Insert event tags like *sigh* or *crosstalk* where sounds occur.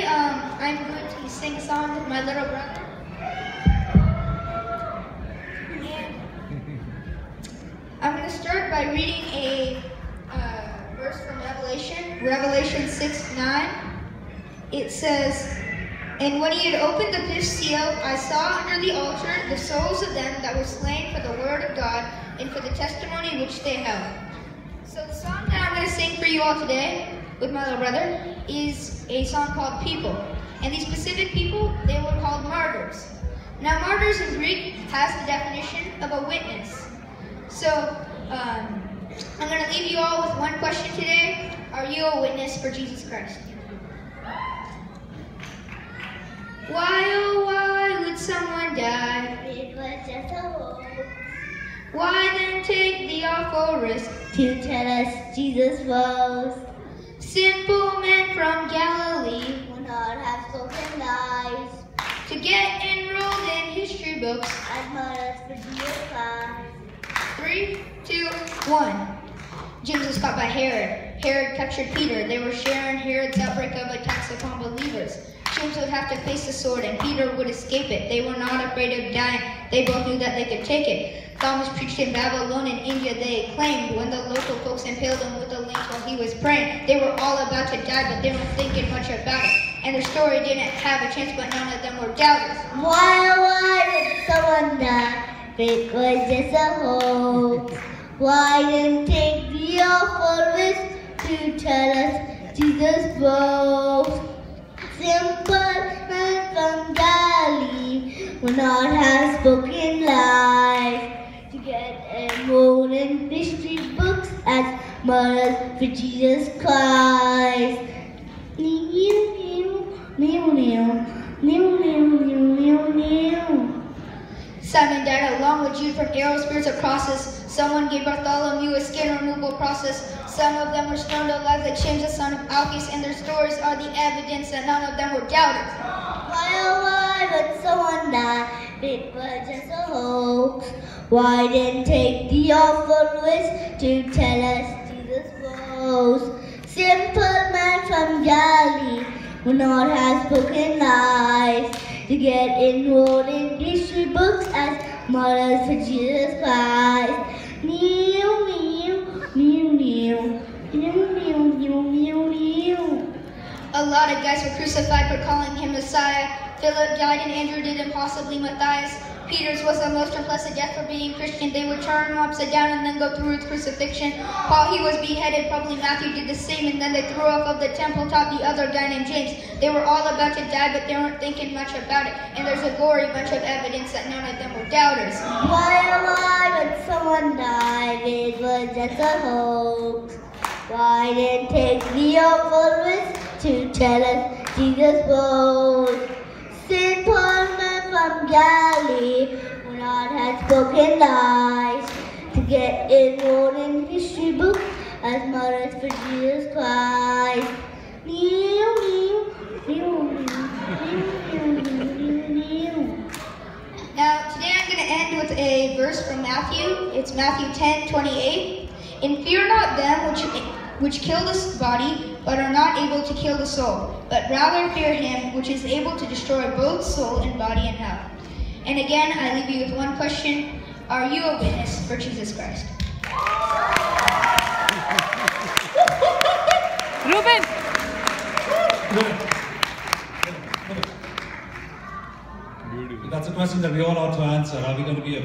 today um, I'm going to sing a song with my little brother. And *laughs* I'm going to start by reading a uh, verse from Revelation, Revelation 6 9. It says, And when he had opened the fifth seal, I saw under the altar the souls of them that were slain for the word of God and for the testimony which they held. So the song that I'm going to sing for you all today with my little brother is a song called People. And these specific people, they were called martyrs. Now martyrs in Greek has the definition of a witness. So um, I'm going to leave you all with one question today. Are you a witness for Jesus Christ? Why, oh why would someone die? It was just a hope Why then take the awful risk? to tell us Jesus rose. Simple men from Galilee Will not have spoken lies. to get enrolled in history books. Admire us for Jesus Christ. Three, two, one. James was caught by Herod. Herod captured Peter. They were sharing Herod's outbreak of attacks upon believers. James would have to face the sword, and Peter would escape it. They were not afraid of dying. They both knew that they could take it. Thomas preached in Babylon and India, they claimed. When the local folks impaled him with a lynch while he was praying, they were all about to die, but they weren't thinking much about it. And their story didn't have a chance, but none of them were doubters. Why, why did someone die? It was just a hope. Why didn't take the awful risk to tell us Jesus rose? Simple man from Galilee will not have more in mystery books as models for Jesus Christ. Neil, Neil, Neil, Neil, Neil, Neil, Neil, Neil, new. Simon died along with Jude from arrow spears or crosses. Someone gave Bartholomew a skin removal process. Some of them were stoned alive like James, the son of Alphaeus, and their stories are the evidence that none of them were doubters. Why, oh, why would someone die? It was just a hoax. Why didn't take the awful risk to tell us Jesus rose? Simple man from Galilee, who not has spoken lies, to get enrolled in history books as models for Jesus Christ. Kneel, kneel, kneel, kneel, kneel, kneel, kneel, kneel. A lot of guys were crucified for calling him Messiah. Philip died and Andrew did, and possibly Matthias. Peter's was the most unpleasant death for being Christian. They would turn him upside down and then go through his crucifixion. Paul, he was beheaded. Probably Matthew did the same, and then they threw off of the temple top the other guy named James. They were all about to die, but they weren't thinking much about it. And there's a gory bunch of evidence that none of them were doubters. Why, why would someone die? It was just a hoax. Why didn't take the risk to tell us Jesus from Galilee would not have spoken lies to get in history as martyrs for Jesus Christ. New, new, new, new, new. Now, today I'm going to end with a verse from Matthew. It's Matthew 10 28. And fear not them which, which kill the body, but are not able to kill the soul, but rather fear him which is able to destroy both soul and body in hell. And again, I leave you with one question Are you a witness for Jesus Christ? Reuben! That's a question that we all ought to answer. Are we going to be a